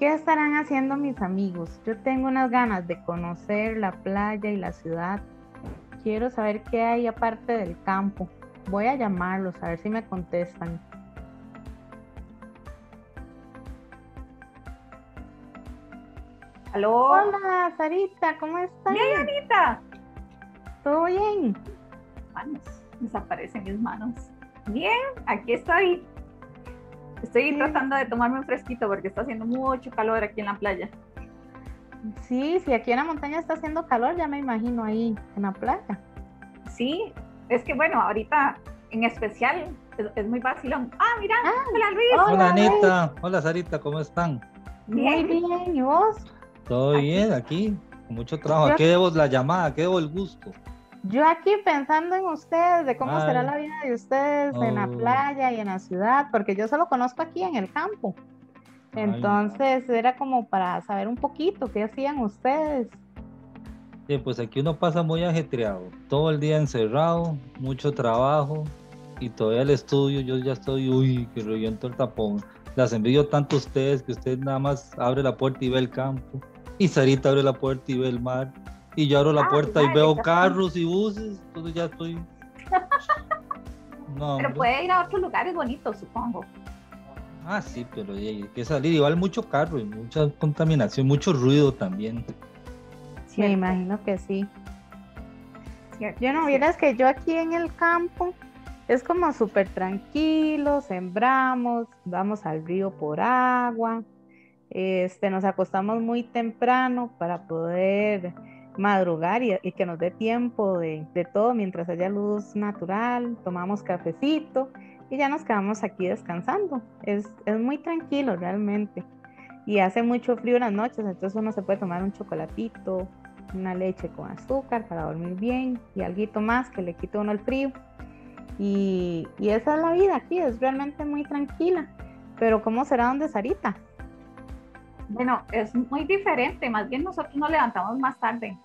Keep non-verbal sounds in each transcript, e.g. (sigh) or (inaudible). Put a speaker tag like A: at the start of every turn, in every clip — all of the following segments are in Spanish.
A: ¿Qué estarán haciendo mis amigos? Yo tengo unas ganas de conocer la playa y la ciudad. Quiero saber qué hay aparte del campo. Voy a llamarlos a ver si me contestan.
B: ¿Aló?
A: Hola, Sarita, ¿cómo estás?
B: Bien, Anita.
A: ¿Todo bien?
B: Manos, desaparecen mis manos. Bien, aquí estoy. Estoy tratando de tomarme un fresquito porque está haciendo mucho calor aquí en la playa.
A: Sí, sí, aquí en la montaña está haciendo calor, ya me imagino ahí en la playa.
B: Sí, es que bueno, ahorita en especial es, muy vacilón. Ah, mira, ah, hola Luis.
C: Hola, Anita, hola Sarita, ¿cómo están?
A: Muy bien, ¿y vos?
C: Todo bien, aquí, con mucho trabajo. ¿A qué debo la llamada? ¿A qué debo el gusto?
A: Yo aquí pensando en ustedes, de cómo será la vida de ustedes en la oh. playa y en la ciudad, porque yo solo conozco aquí en el campo. Entonces era como para saber un poquito qué hacían ustedes.
C: Sí, pues aquí uno pasa muy ajetreado, todo el día encerrado, mucho trabajo y todavía el estudio, yo ya estoy, uy, que reviento el tapón. Las envío tanto a ustedes que usted nada más abre la puerta y ve el campo y Sarita abre la puerta y ve el mar. Y yo abro la ah, puerta y veo carros y buses. Entonces ya estoy.
B: No, pero puede ir a otros lugares bonitos, supongo.
C: Ah, sí, pero hay que salir. Igual mucho carro y mucha contaminación, mucho ruido también.
A: Sí, me imagino que sí. yo no, vieras que yo aquí en el campo es como súper tranquilo, sembramos, vamos al río por agua, este, nos acostamos muy temprano para poder madrugar y, que nos dé tiempo de, todo mientras haya luz natural, tomamos cafecito y ya nos quedamos aquí descansando. Es, muy tranquilo realmente. Y hace mucho frío en las noches, entonces uno se puede tomar un chocolatito, una leche con azúcar para dormir bien y algo más que le quite uno el frío. Y esa es la vida aquí, es realmente muy tranquila. Pero ¿cómo será donde Sarita?
B: Bueno, es muy diferente, más bien nosotros nos levantamos más tarde.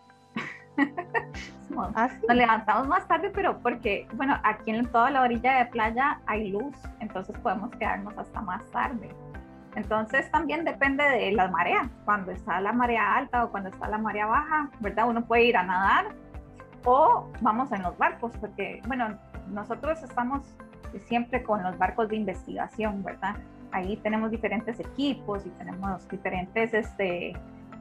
B: ¿Ah, nos, levantamos más tarde, pero porque, bueno, aquí en toda la orilla de playa hay luz, entonces podemos quedarnos hasta más tarde. Entonces también depende de la marea, cuando está la marea alta o cuando está la marea baja, ¿verdad? Uno puede ir a nadar o vamos en los barcos, porque, bueno, nosotros estamos siempre con los barcos de investigación, ¿verdad? ahí tenemos diferentes equipos y tenemos diferentes, este,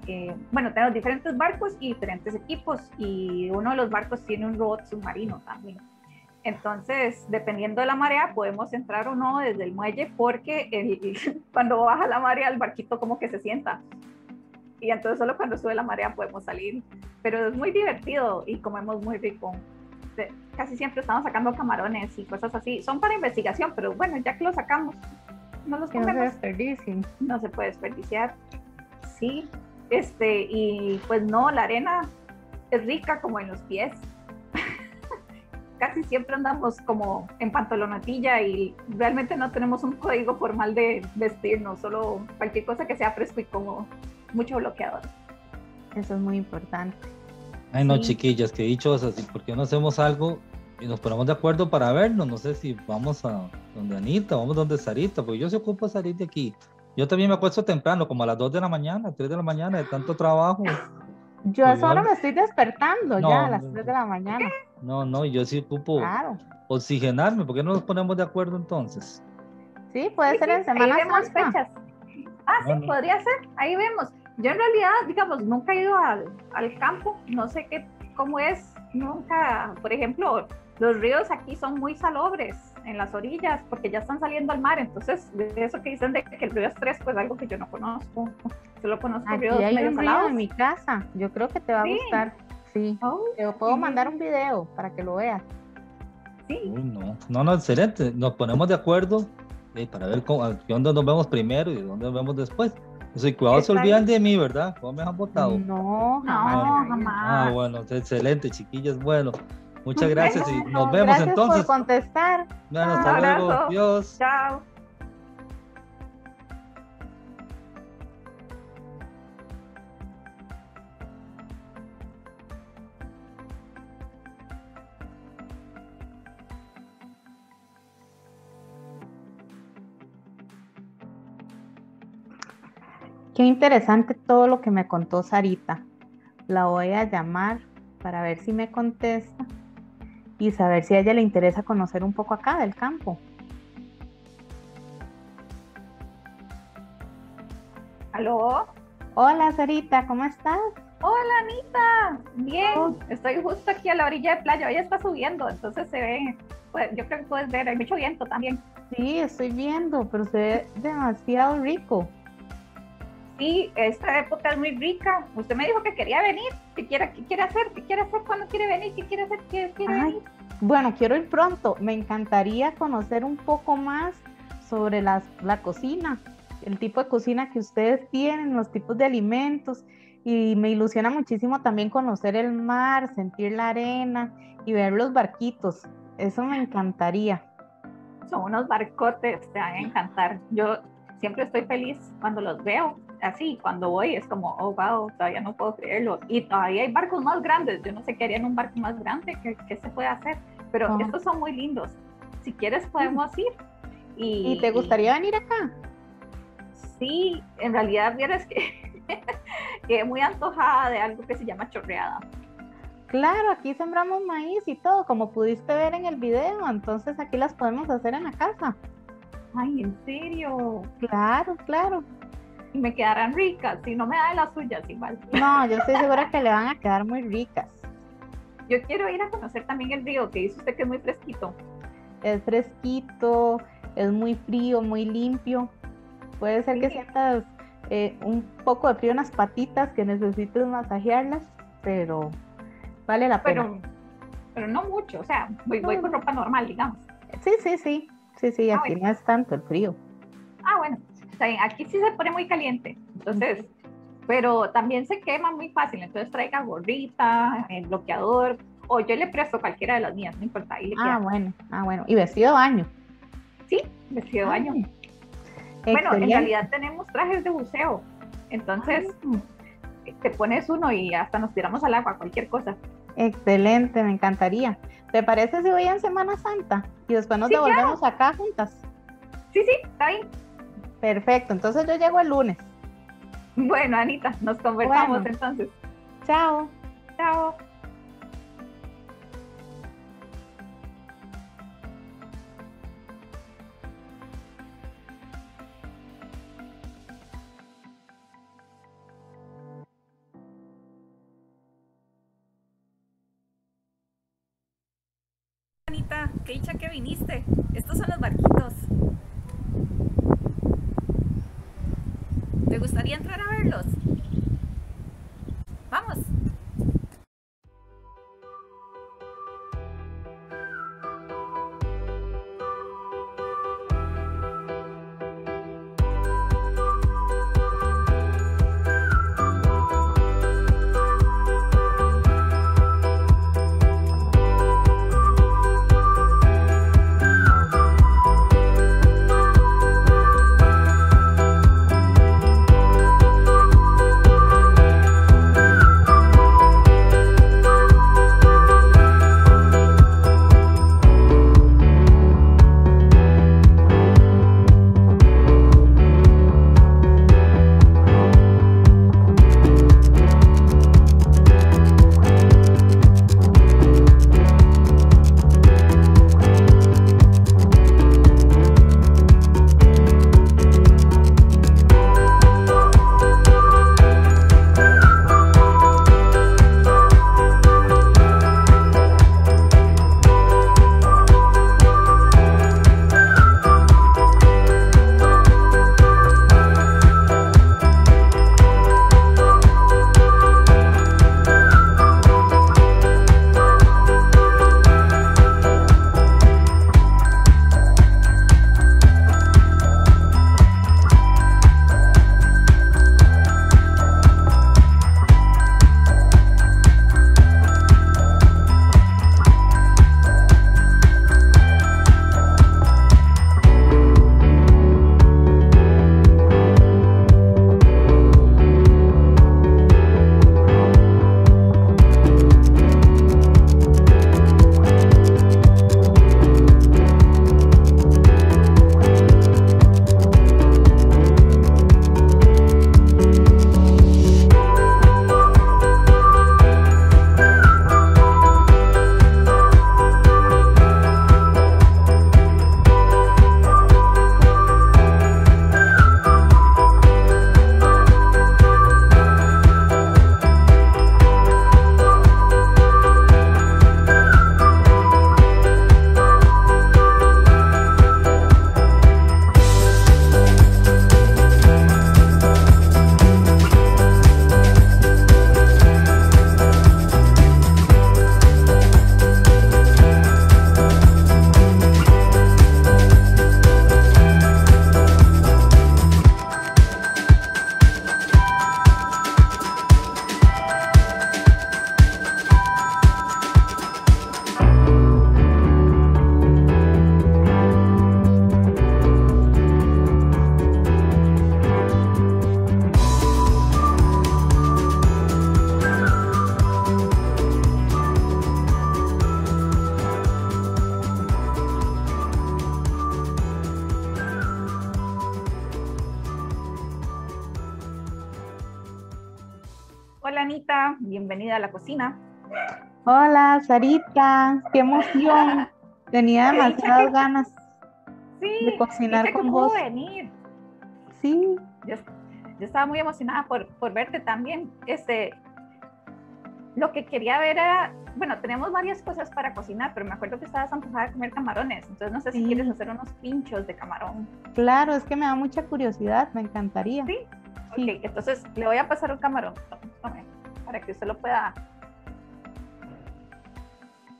B: eh, bueno, tenemos diferentes barcos y diferentes equipos y uno de los barcos tiene un robot submarino también. Entonces, dependiendo de la marea, podemos entrar o no desde el muelle porque el, (laughs) cuando baja la marea el barquito como que se sienta. Y entonces solo cuando sube la marea podemos salir. Pero es muy divertido y comemos muy rico. Casi siempre estamos sacando camarones y cosas así. Son para investigación, pero bueno, ya que lo sacamos, no los No se No se puede desperdiciar. Sí, este, y pues no, la arena es rica como en los pies. (laughs) Casi siempre andamos como en pantalonatilla y realmente no tenemos un código formal de vestirnos, solo cualquier cosa que sea fresco y como mucho bloqueador.
A: Eso es muy importante.
C: Ay, no, chiquillas, que dichosas, ¿y por qué no hacemos algo y nos ponemos de acuerdo para vernos. No sé si vamos a donde Anita, vamos donde Sarita, porque yo se ocupo salir de aquí. Yo también me acuesto temprano, como a las 2 de la mañana, 3 de la mañana, de tanto trabajo.
A: Yo a ahora me estoy despertando ya a las 3 de la mañana.
C: No, no, yo sí ocupo oxigenarme. ¿Por qué no nos ponemos de acuerdo entonces?
A: Sí, puede ser en Semana
B: Ahí fechas. Ah, sí, podría ser. Ahí vemos. Yo en realidad, digamos, nunca he ido al, al campo. No sé qué, cómo es. Nunca, por ejemplo, los ríos aquí son muy salobres en las orillas porque ya están saliendo al mar. Entonces, de eso que dicen de que el río es fresco es algo que yo no conozco. Solo conozco
A: aquí
B: ríos
A: hay un río en mi casa. Yo creo que te va a gustar. Sí. Oh, te puedo mandar un video para que lo veas.
C: Sí. no. no, no, excelente. Nos ponemos de acuerdo eh, para ver cómo, dónde nos vemos primero y dónde nos vemos después. Eso, y cuidado se olvidan de mí, ¿verdad? ¿Cómo me han votado?
A: No, no,
B: jamás.
C: Ah, bueno, excelente, chiquillas. Bueno, Muchas gracias y nos vemos
A: gracias
C: entonces.
A: por contestar.
C: Bueno, hasta luego. Adiós.
B: Chao.
A: Qué interesante todo lo que me contó Sarita. La voy a llamar para ver si me contesta y saber si a ella le interesa conocer un poco acá del campo.
B: ¿Aló?
A: Hola Sarita, ¿cómo estás?
B: Hola Anita, bien, estoy justo aquí a la orilla de playa, hoy está subiendo, entonces se ve, pues, yo creo que puedes ver, hay mucho viento también.
A: Sí, estoy viendo, pero se ve demasiado rico.
B: Sí, esta época es muy rica. Usted me dijo que quería venir. ¿Qué quiere, qué quiere hacer? ¿Qué quiere hacer cuando quiere venir? ¿Qué quiere hacer? ¿Qué quiere venir?
A: Bueno, quiero ir pronto. Me encantaría conocer un poco más sobre las, la cocina, el tipo de cocina que ustedes tienen, los tipos de alimentos. Y me ilusiona muchísimo también conocer el mar, sentir la arena y ver los barquitos. Eso me encantaría.
B: Son unos barcotes, te van a encantar. Yo siempre estoy feliz cuando los veo así, cuando voy es como, oh, wow, todavía no puedo creerlo. Y todavía hay barcos más grandes. Yo no sé qué haría en un barco más grande, qué, qué se puede hacer, pero estos son muy lindos. Si quieres, podemos ir.
A: Y, ¿Y te gustaría venir acá?
B: Sí, en realidad, vieras que (laughs) quedé muy antojada de algo que se llama chorreada.
A: Claro, aquí sembramos maíz y todo, como pudiste ver en el video, entonces aquí las podemos hacer en la casa.
B: Ay, ¿en serio?
A: Claro, claro
B: y me quedarán ricas, si no me da las suyas igual.
A: No, yo estoy segura (laughs) que le van a quedar muy ricas.
B: Yo quiero ir a conocer también el río, que dice usted que es muy fresquito.
A: Es fresquito, es muy frío, muy limpio. Puede ser que sientas eh, un poco de frío en las patitas, que necesites masajearlas, pero vale la
B: pena. Pero, pero no mucho, o sea, voy, voy con ropa normal, digamos.
A: Sí, sí, sí, sí, sí, ah, aquí no es tanto el frío.
B: Ah, bueno, aquí sí se pone muy caliente, entonces, pero también se quema muy fácil, entonces traiga gorrita, el bloqueador, o yo le presto cualquiera de las mías, no importa.
A: ah, bueno, ah, bueno, y vestido de baño.
B: Sí, vestido de baño. Bueno, en realidad tenemos trajes de buceo, entonces te pones uno y hasta nos tiramos al agua, cualquier cosa.
A: Excelente, me encantaría. ¿Te parece si voy en Semana Santa y después nos devolvemos acá juntas?
B: Sí, sí, está bien.
A: Perfecto, entonces yo llego el lunes.
B: Bueno, Anita, nos conversamos entonces.
A: Chao.
B: Chao. Anita, qué dicha que viniste. Estos son los barquitos.
A: Sarita, qué emoción. Tenía demasiadas ganas
B: sí,
A: de cocinar con
B: vos.
A: venir. Sí.
B: Yo, estaba muy emocionada por, por, verte también. Este, lo que quería ver era, bueno, tenemos varias cosas para cocinar, pero me acuerdo que estabas antojada de comer camarones, entonces no sé si quieres hacer unos pinchos de camarón.
A: Claro, es que me da mucha curiosidad, me encantaría.
B: Sí, sí. ok, entonces le voy a pasar un camarón, para que usted lo pueda...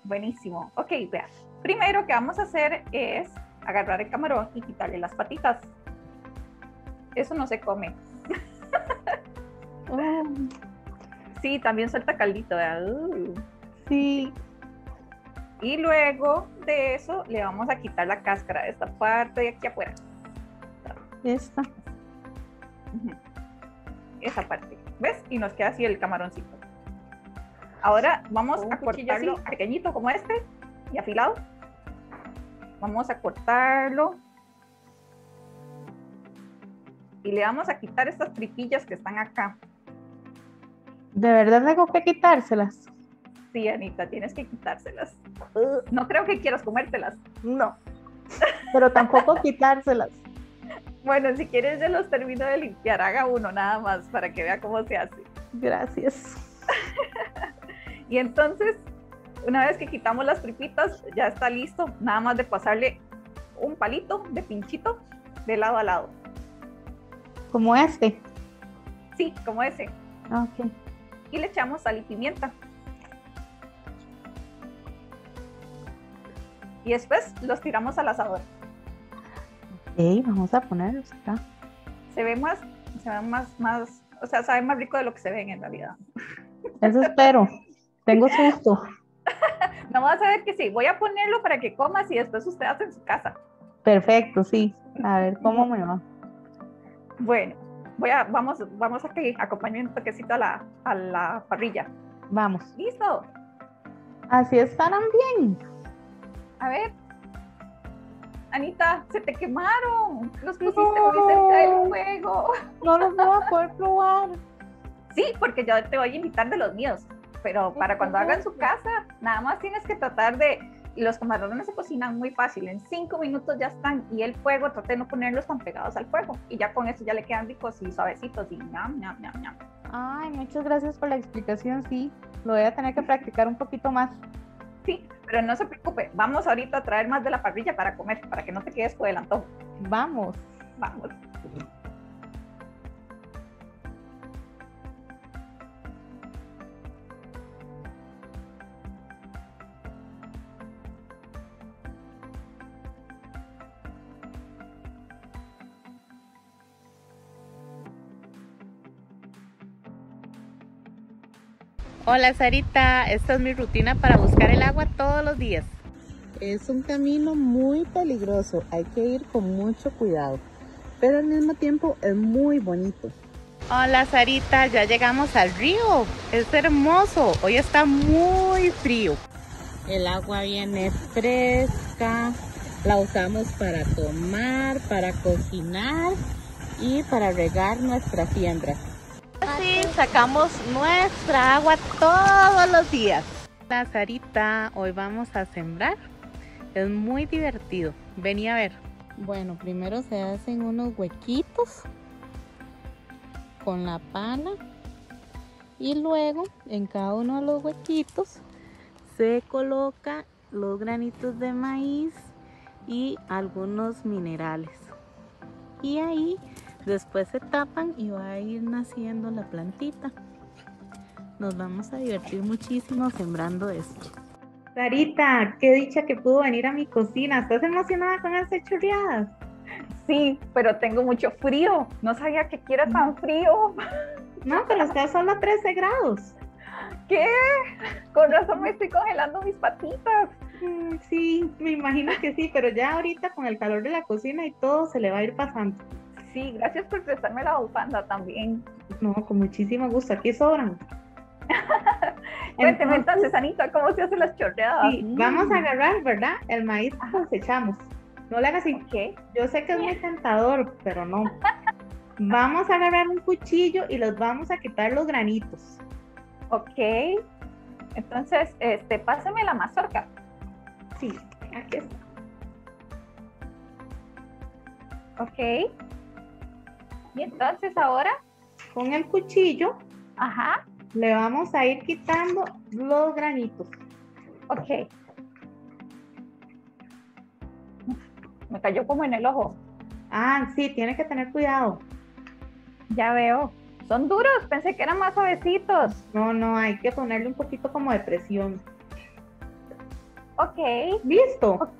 B: Buenísimo. Ok, vea. Primero que vamos a hacer es agarrar el camarón y quitarle las patitas. Eso no se come. Oh. (laughs) Sí, también suelta caldito. Uh.
A: Sí.
B: Y luego de eso le vamos a quitar la cáscara de esta parte de aquí afuera.
A: Esta.
B: Esa parte. ¿Ves? Y nos queda así el camaroncito. Ahora vamos a cortarlo pequeñito como este y afilado. Vamos a cortarlo. Y le vamos a quitar estas tripillas que están acá.
A: ¿De verdad tengo que quitárselas?
B: Sí, Anita, tienes que quitárselas. No creo que quieras comértelas.
A: No. (laughs) Pero tampoco quitárselas.
B: Bueno, si quieres yo los termino de limpiar, haga uno nada más para que vea cómo se hace.
A: Gracias.
B: Y entonces, una vez que quitamos las tripitas, ya está listo. Nada más de pasarle un palito de pinchito de lado a lado.
A: ¿Como este?
B: Sí, como ese.
A: Ok
B: y le echamos sal y pimienta. Y después los tiramos al asador.
A: Ok, vamos a ponerlos acá.
B: Se ve más, se ve más, más, o sea, sabe más rico de lo que se ven en realidad.
A: Eso espero. (laughs) Tengo susto. (laughs)
B: no vas a ver que sí. Voy a ponerlo para que comas y después usted hace en su casa.
A: Perfecto, sí. A ver cómo me va.
B: Bueno, voy a, vamos, vamos a que acompañe un toquecito a la, a la parrilla.
A: Vamos.
B: ¿Listo?
A: Así estarán bien.
B: A ver. Anita, se te quemaron. Los pusiste muy cerca del fuego.
A: No los voy a poder (laughs) probar.
B: Sí, porque yo te voy a invitar de los míos. Pero para cuando hagan su casa, nada más tienes que tratar de los camarones se cocinan muy fácil, en cinco minutos ya están y el fuego, trate de no ponerlos tan pegados al fuego y ya con eso ya le quedan ricos y suavecitos y ñam, ñam, ñam, ñam.
A: Ay, muchas gracias por la explicación, sí, lo voy a tener que practicar un poquito más.
B: Sí, pero no se preocupe, vamos ahorita a traer más de la parrilla para comer, para que no te quedes por el antojo.
A: Vamos.
B: Vamos.
A: Hola Sarita, esta es mi rutina para buscar el agua todos los días. Es un camino muy peligroso, hay que ir con mucho cuidado, pero al mismo tiempo es muy bonito. Hola Sarita, ya llegamos al río, es hermoso, hoy está muy frío. El agua viene fresca, la usamos para tomar, para cocinar y para regar nuestras siembras. Así sacamos nuestra agua todos los días. La Sarita, hoy vamos a sembrar. Es muy divertido. Vení a ver. Bueno, primero se hacen unos huequitos con la pala y luego en cada uno de los huequitos se coloca los granitos de maíz y algunos minerales. Y ahí Después se tapan y va a ir naciendo la plantita. Nos vamos a divertir muchísimo sembrando esto. Sarita, qué dicha que pudo venir a mi cocina. ¿Estás emocionada con estas churriadas?
B: Sí, pero tengo mucho frío. No sabía que quiera tan frío.
A: No, pero está solo a 13 grados.
B: ¿Qué? Con razón me estoy congelando mis patitas.
A: Mm, sí, me imagino que sí, pero ya ahorita con el calor de la cocina y todo se le va a ir pasando.
B: Sí, gracias por prestarme la bufanda también.
A: No, con muchísimo gusto, aquí sobran. (laughs)
B: Cuénteme entonces, Anita, ¿cómo se hacen las chorreadas?
A: Sí, vamos a agarrar, ¿verdad? El maíz cosechamos. No le hagas así.
B: ¿Qué?
A: Yo sé que es muy (laughs) tentador, pero no. Vamos a agarrar un cuchillo y los vamos a quitar los granitos.
B: Ok. Entonces, este, pásame la mazorca.
A: Sí, aquí está.
B: Ok. Y entonces ahora,
A: Con el cuchillo
B: ajá,
A: le vamos a ir quitando los granitos.
B: ok. Me cayó como en el ojo.
A: Ah, sí, tiene que tener cuidado.
B: Ya veo. Son duros, pensé que eran más suavecitos.
A: No, no, hay que ponerle un poquito como de presión.
B: Ok,
A: ¿Listo?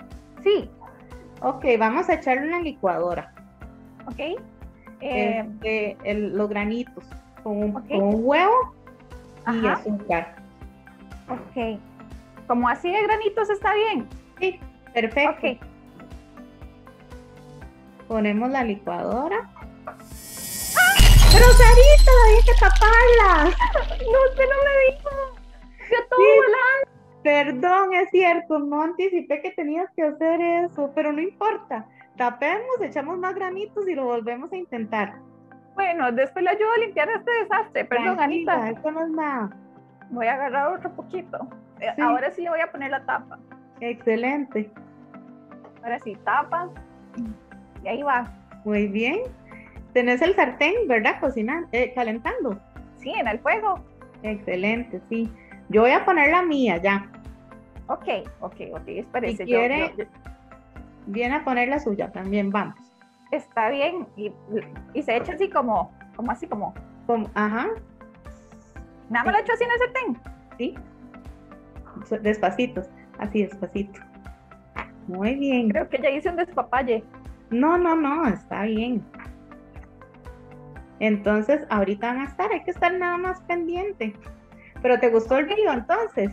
B: sí,
A: Ok, vamos a echarle una licuadora.
B: ok. Eh,
A: Este, el- los granitos con un,
B: Ok.
A: con un huevo y azúcar.
B: ok. Como así de granitos está bien.
A: Sí, perfecto.
B: Ok.
A: Ponemos la licuadora. Pero Sarita, había que taparla. (laughs)
B: No, usted no me dijo. Yo todo
A: Sí.
B: volando.
A: Perdón, es cierto, no anticipé que tenías que hacer eso, pero no importa. Tapemos, echamos más granitos y lo volvemos a intentar.
B: Bueno, después le ayudo a limpiar este desastre. Perdón,
A: Tranquila,
B: Anita.
A: Eso no es nada.
B: Voy a agarrar otro poquito. Eh,
A: Sí.
B: Ahora sí le voy a poner la tapa.
A: Excelente.
B: Ahora sí, tapa. Y ahí va.
A: Muy bien. Tenés el sartén, ¿verdad? Cocinando, eh, calentando.
B: Sí, en el fuego.
A: Excelente, sí. Yo voy a poner la mía ya.
B: Ok, ok, ok. Espérese.
A: Si quiere-
B: yo- yo-
A: Viene a poner la suya también, vamos.
B: está bien. Y, y se echa así como, como así como.
A: Como- ajá,
B: Nada más lo echo así en el sartén.
A: sí. Despacitos, así despacito. Muy bien.
B: Creo que ya hice un despapalle.
A: No, no, no, está bien. Entonces, ahorita van a estar, hay que estar nada más pendiente. Pero te gustó el río entonces.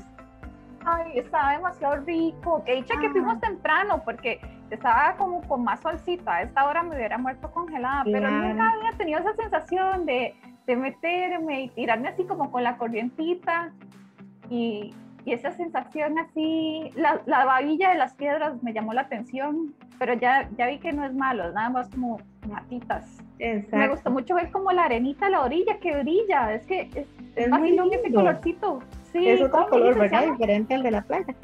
B: Ay, estaba demasiado rico. Que dicha que
A: Ah.
B: fuimos temprano porque estaba como con más solcito. A esta hora me hubiera muerto congelada, pero
A: Claro.
B: nunca había tenido esa sensación de, de meterme y tirarme así como con la corrientita. Y, y esa sensación así, la, la babilla de las piedras me llamó la atención, pero ya, ya vi que no es malo, es nada más como matitas.
A: Exacto.
B: Me gustó mucho ver como la arenita a la orilla que brilla. Es que es,
A: Es muy
B: vacilón ese
A: lindo.
B: colorcito. Sí,
A: Es otro
B: ¿cómo me
A: color, ¿verdad? Diferente al de la playa.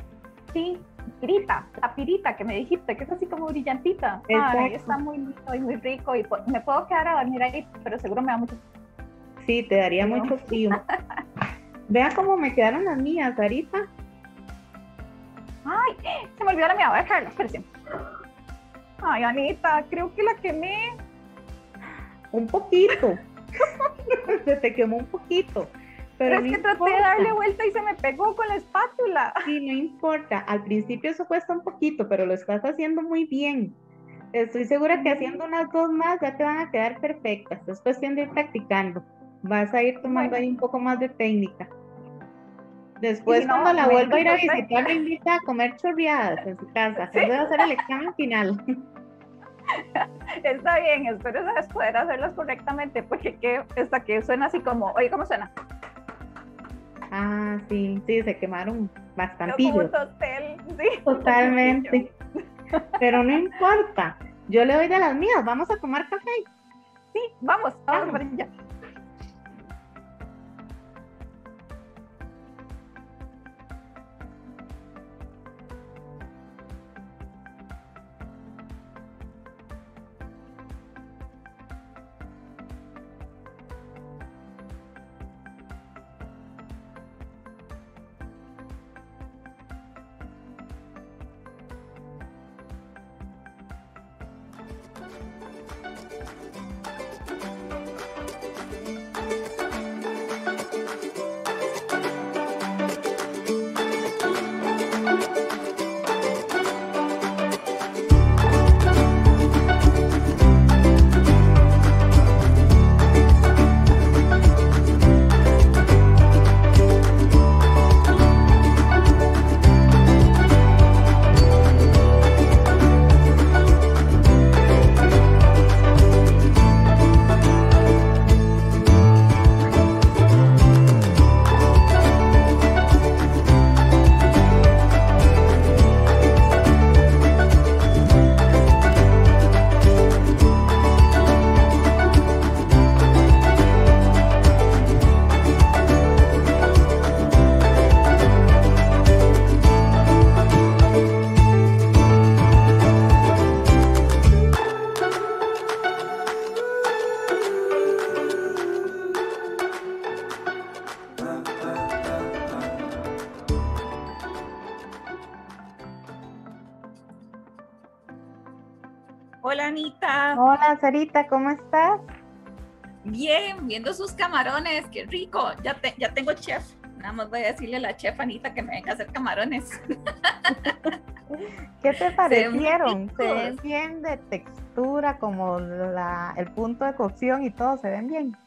B: Sí, pirita, la pirita que me dijiste, que es así como brillantita.
A: Exacto.
B: Ay, está muy lindo y muy rico. Y po- me puedo quedar a dormir ahí, pero seguro me da mucho.
A: Sí, te daría
B: No.
A: mucho frío. (laughs) Vea cómo me quedaron las mías, Sarita.
B: Ay, se me olvidó la mía. Voy a dejarla, espérense. Ay, Anita, creo que la quemé.
A: Un poquito. (laughs) Se te quemó un poquito. Pero,
B: Pero, es que traté de darle vuelta y se me pegó con la espátula.
A: Sí, no importa. Al principio eso cuesta un poquito, pero lo estás haciendo muy bien. Estoy segura que haciendo unas dos más ya te van a quedar perfectas. Es cuestión de ir practicando. Vas a ir tomando
B: Bueno.
A: ahí un poco más de técnica. Después,
B: no,
A: cuando la vuelva a ir a visitar, me invita a comer chorreadas en su casa. (laughs) Voy a hacer el examen final.
B: Está bien, espero poder hacerlas correctamente, porque que, hasta que suena así como, oye, ¿cómo suena?
A: Ah, sí, sí, se quemaron
B: tostel, sí. (laughs)
A: Totalmente. Pero no importa. Yo le doy de las mías. Vamos a tomar café.
B: Sí, vamos, vamos
A: Vamos.
B: para allá. Anita.
A: Hola, Sarita, ¿cómo estás?
B: Bien, viendo sus camarones, qué rico. Ya, te, ya tengo chef. Nada más voy a decirle a la chef Anita que me venga a hacer camarones.
A: ¿Qué te (laughs) parecieron? Se ven bien de textura, como la, el punto de cocción y todo, se ven bien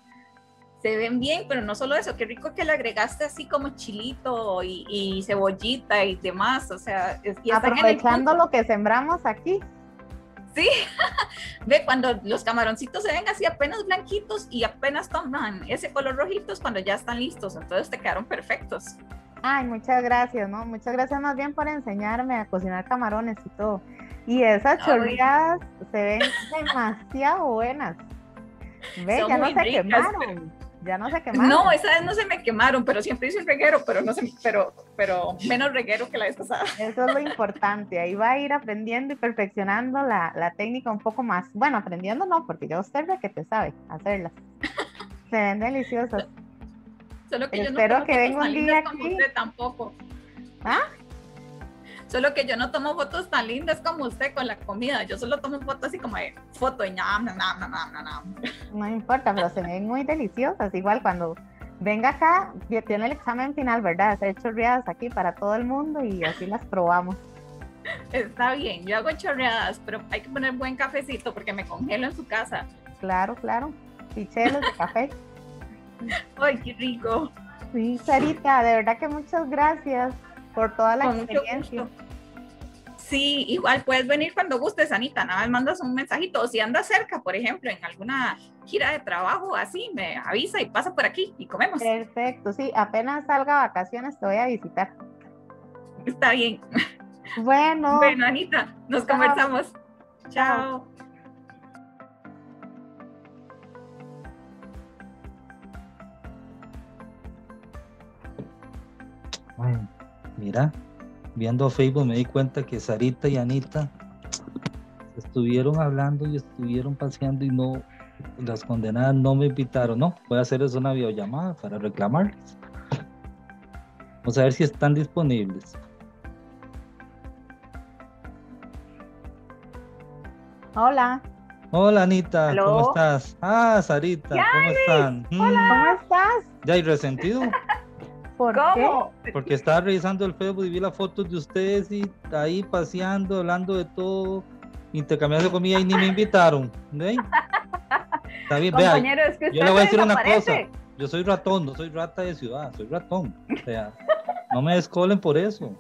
B: se ven bien, pero no solo eso, qué rico que le agregaste así como chilito y, cebollita y demás, o sea,
A: y aprovechando lo que sembramos aquí.
B: Sí, (laughs) ve cuando los camaroncitos se ven así apenas blanquitos y apenas toman ese color rojito es cuando ya están listos, entonces te quedaron perfectos.
A: Ay, muchas gracias, ¿no? Muchas gracias más bien por enseñarme a cocinar camarones y todo. Y esas chorreadas se ven (laughs) demasiado buenas. Ve, ya no se quemaron. Ya no se quemaron.
B: No, esa vez no se me quemaron, pero siempre hice un reguero, pero no se, pero, pero menos reguero que la vez pasada. (laughs)
A: Eso es lo importante. Ahí va a ir aprendiendo y perfeccionando la, la técnica un poco más. Bueno, aprendiendo no, porque yo usted que te sabe hacerlas. (laughs) Se ven deliciosas.
B: Solo que yo no que venga un día aquí. tampoco. ¿Ah? Solo que yo no tomo fotos tan lindas como usted con la comida. Yo solo tomo fotos así como de foto y nada, nada, nada, nada.
A: No importa, pero se ven muy deliciosas. Igual cuando venga acá, tiene el examen final, ¿verdad? Se hecho chorreadas aquí para todo el mundo y así las probamos.
B: Está bien, yo hago chorreadas, pero hay que poner buen cafecito porque me congelo en su casa.
A: Claro, claro. Pichelos de café. (laughs)
B: Ay, qué rico.
A: Sí, Sarita, de verdad que muchas gracias por toda la experiencia.
B: Sí, igual puedes venir cuando gustes, Anita, nada más mandas un mensajito, o si andas cerca, por ejemplo, en alguna gira de trabajo, así, me avisa y pasa por aquí y comemos.
A: Perfecto, sí, apenas salga vacaciones te voy a visitar.
B: Está bien.
A: Bueno.
B: Bueno, Anita, nos conversamos. Chao.
C: Mira, viendo Facebook me di cuenta que Sarita y Anita estuvieron hablando y estuvieron paseando y no, las condenadas no me invitaron. No, voy a hacerles una videollamada para reclamarles. Vamos a ver si están disponibles.
A: Hola.
C: Hola Anita, ¿cómo estás? Ah, Sarita, ¿cómo están?
A: Hola, ¿cómo estás?
C: ¿Ya hay resentido?
A: ¿Por
B: ¿Cómo?
C: Porque estaba revisando el Facebook y vi las fotos de ustedes y ahí paseando, hablando de todo, intercambiando comida y ni me invitaron. Está bien, vea, yo le voy a decir una cosa. Yo soy ratón, no soy rata de ciudad, soy ratón. O sea, no me descolen por eso.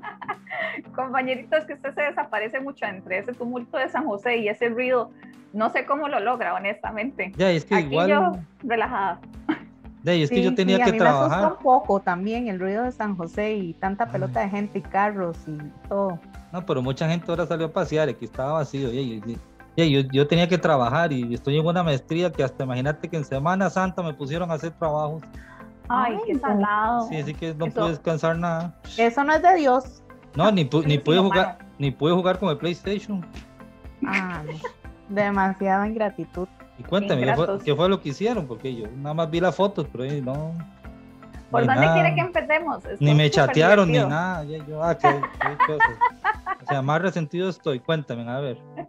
C: (laughs)
B: Compañeritos, que usted se desaparece mucho entre ese tumulto de San José y ese ruido. No sé cómo lo logra, honestamente.
C: Ya, es que
B: Aquí
C: igual.
B: Yo, relajada.
C: De es que yo tenía que trabajar. Me
A: un poco también el ruido de San José y tanta pelota de gente y carros y todo.
C: No, pero mucha gente ahora salió a pasear, aquí estaba vacío. Y, yo, yo, tenía que trabajar y estoy en una maestría que hasta imagínate que en Semana Santa me pusieron a hacer trabajos.
B: Ay, qué salado.
C: Sí, así que no pude descansar nada.
A: Eso no es de Dios.
C: No, ni, ni pude jugar, ni pude jugar con el PlayStation.
A: Ah, demasiada ingratitud.
C: Y cuéntame, ¿qué fue, lo que hicieron? Porque yo nada más vi las fotos, pero ahí no.
B: ¿Por dónde quiere que empecemos?
C: ni me chatearon ni nada. Yo, ah, qué, O sea, más resentido estoy. Cuéntame, a ver. (laughs)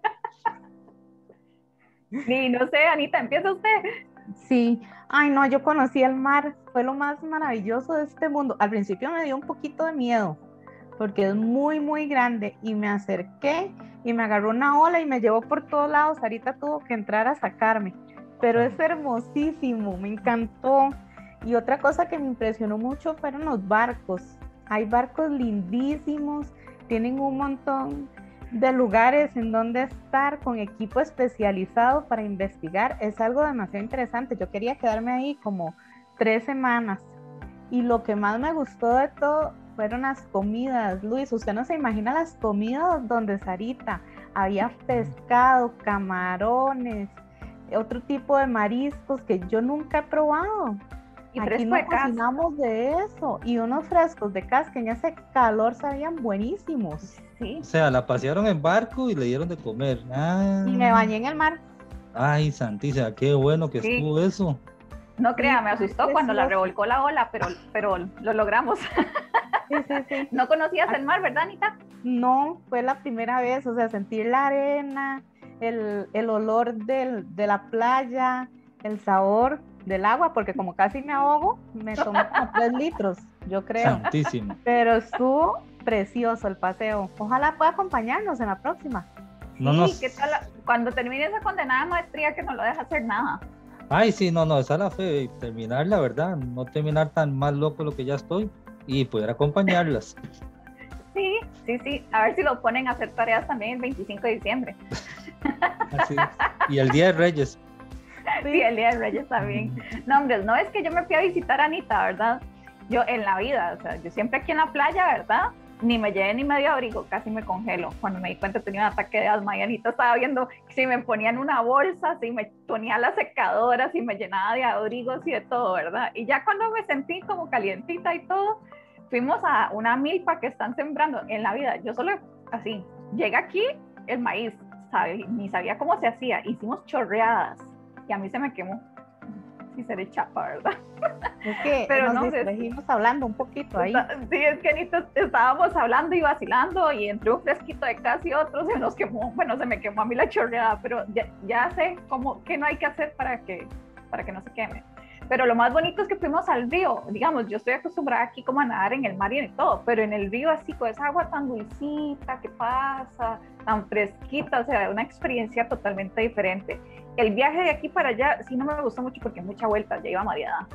B: Ni, no sé, Anita, empieza usted.
A: Sí, ay no, yo conocí el mar, fue lo más maravilloso de este mundo. Al principio me dio un poquito de miedo, porque es muy, muy grande y me acerqué y me agarró una ola y me llevó por todos lados. Ahorita tuvo que entrar a sacarme, pero es hermosísimo, me encantó. Y otra cosa que me impresionó mucho fueron los barcos. Hay barcos lindísimos, tienen un montón de lugares en donde estar con equipo especializado para investigar. Es algo demasiado interesante. Yo quería quedarme ahí como tres semanas. Y lo que más me gustó de todo fueron las comidas. Luis, usted no se imagina las comidas donde Sarita había pescado, camarones, otro tipo de mariscos que yo nunca he probado. Y Aquí no cocinamos de eso. Y unos frescos de casca en ese calor sabían buenísimos.
C: Sí. O sea, la pasearon en barco y le dieron de comer. Ah.
A: Y me bañé en el mar.
C: Ay, Santísima, qué bueno que estuvo eso.
B: No crea, me asustó cuando la revolcó la ola, pero, pero lo logramos. (laughs)
A: Sí, sí, sí.
B: No conocías el mar, ¿verdad, Anita?
A: no fue la primera vez, o sea, sentir la arena, el, el olor del, de la playa, el sabor del agua, porque como casi me ahogo, me tomé como (laughs) tres litros, yo creo.
C: Santísimo.
A: Pero estuvo precioso el paseo. Ojalá pueda acompañarnos en la próxima.
C: No
B: Sí,
C: nos...
B: ¿qué tal? Cuando termine esa condenada maestría que no lo deja hacer nada.
C: Ay, sí, no, no, esa es la fe, terminar la verdad, no terminar tan más loco lo que ya estoy y poder acompañarlas.
B: Sí, sí, sí. A ver si lo ponen a hacer tareas también el 25 de diciembre.
C: Así es. Y el Día de Reyes.
B: Sí, el Día de Reyes también. No, hombre, no es que yo me fui a visitar a Anita, ¿verdad? Yo en la vida, o sea, yo siempre aquí en la playa, ¿verdad? Ni me llevé ni medio abrigo, casi me congelo. Cuando me di cuenta tenía un ataque de asma y Anita estaba viendo si me ponían una bolsa, si me ponía la secadora, si me llenaba de abrigos y de todo, ¿verdad? Y ya cuando me sentí como calientita y todo, fuimos a una milpa que están sembrando en la vida. Yo solo así, llega aquí el maíz, ¿sabe? ni sabía cómo se hacía. Hicimos chorreadas y a mí se me quemó. Sí, seré chapa, ¿verdad? (laughs)
A: Es que
B: Pero
A: nos
B: no
A: hablando un poquito ahí.
B: Sí, es que Anita, estábamos hablando y vacilando y entre un fresquito de casi otro se nos quemó, bueno, se me quemó a mí la chorreada, pero ya, ya sé cómo, qué no hay que hacer para que, para que no se queme. Pero lo más bonito es que fuimos al río, digamos, yo estoy acostumbrada aquí como a nadar en el mar y en todo, pero en el río así con esa agua tan dulcita, ¿qué pasa? Tan fresquita, o sea, una experiencia totalmente diferente. El viaje de aquí para allá sí no me gustó mucho porque mucha vuelta, ya iba mareada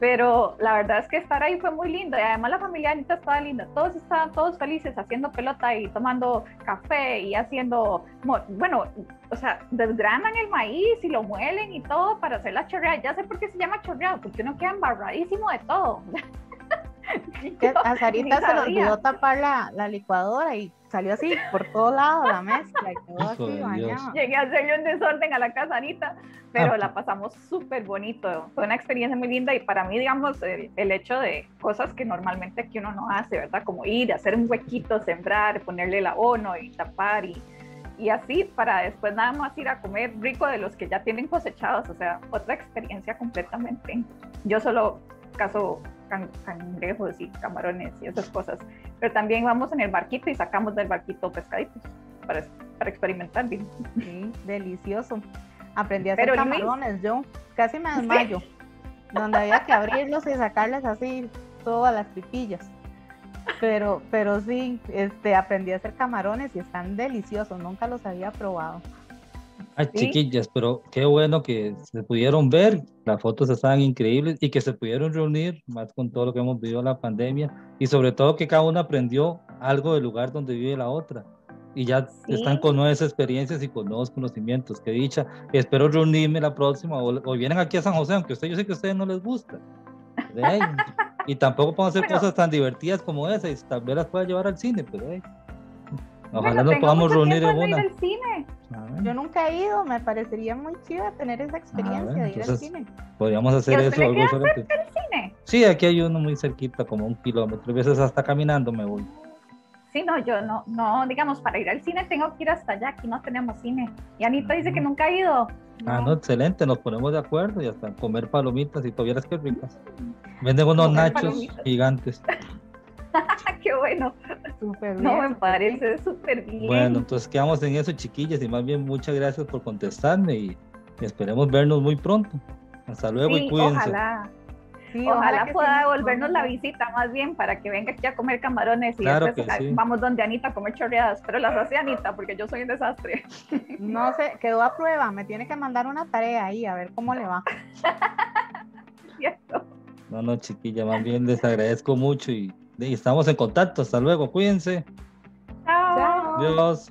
B: pero la verdad es que estar ahí fue muy lindo. Y además la familia Anita estaba linda, todos estaban todos felices haciendo pelota y tomando café y haciendo, bueno, o sea, desgranan el maíz y lo muelen y todo para hacer la chorreada, ya sé por qué se llama chorreada, porque uno queda embarradísimo de todo. (laughs) Yo
A: a Sarita se le olvidó tapar la, la licuadora y salió así por todos lados la mezcla y quedó así bañado.
B: Llegué a hacerle un desorden a la casa Anita, pero
C: Ah.
B: la pasamos súper bonito. Fue una experiencia muy linda y para mí, digamos, el, el hecho de cosas que normalmente aquí uno no hace, ¿verdad? Como ir, hacer un huequito, sembrar, ponerle el abono y tapar y, y así para después nada más ir a comer rico de los que ya tienen cosechados. O sea, otra experiencia completamente. Yo solo caso can- cangrejos y camarones y esas cosas, pero también vamos en el barquito y sacamos del barquito pescaditos para, para experimentar. bien.
A: Sí, delicioso. Aprendí a hacer
B: Pero, Luis-
A: camarones yo, casi me desmayo. Donde había que abrirlos y sacarles así todas las pipillas. Pero, pero sí, este, aprendí a hacer camarones y están deliciosos, nunca los había probado.
C: Ay,
B: Sí.
C: chiquillas, pero qué bueno que se pudieron ver, las fotos estaban increíbles y que se pudieron reunir, más con todo lo que hemos vivido en la pandemia, y sobre todo que cada una aprendió algo del lugar donde vive la otra. Y ya
B: Sí.
C: están con nuevas experiencias y con nuevos conocimientos, qué dicha. Espero reunirme la próxima, o, o vienen aquí a San José, aunque usted, yo sé que a ustedes no les gusta. Y tampoco podemos hacer (laughs)
B: Bueno.
C: cosas tan divertidas como esa, y tal vez las pueda llevar al cine, pero hey, ojalá
B: Bueno,
C: nos podamos reunir en una.
B: ir al cine.
C: A ver.
A: Yo nunca he ido, me parecería muy chido tener esa experiencia
C: bueno,
A: de ir al cine.
C: Podríamos hacer
B: ¿Y a
C: eso. algo diferente.
B: Cine.
C: Sí, aquí hay uno muy cerquita, como un kilómetro. A veces hasta caminando me voy.
B: Sí, no, yo no, no, digamos, para ir al cine tengo que ir hasta allá, aquí no tenemos cine. Y Anita dice que nunca ha ido.
C: Ah, no, excelente, nos ponemos de acuerdo y hasta comer palomitas y todavía las que ricas. Venden unos nachos
B: palomitas.
C: gigantes. (laughs) (laughs)
B: Qué bueno.
A: Súper
B: No,
A: bien,
B: me parece súper bien.
C: Bueno, entonces quedamos en eso, chiquillas, y más bien muchas gracias por contestarme y, esperemos vernos muy pronto. Hasta luego
B: Sí,
C: y cuídense.
B: ojalá,
A: Sí,
B: ojalá
A: sí
B: pueda
A: nos
B: devolvernos la visita más bien para que venga aquí a comer camarones y
C: Claro
B: después
C: que sí.
B: vamos donde Anita a comer chorreadas, pero las hace Anita porque yo soy un desastre.
A: No (laughs) sé, quedó a prueba, me tiene que mandar una tarea ahí a ver cómo le va. (laughs)
B: ¿cierto?
C: No, no, chiquilla, más bien les agradezco mucho y, y estamos en contacto. Hasta luego, cuídense.
B: Chao.
A: Chao.
C: Adiós.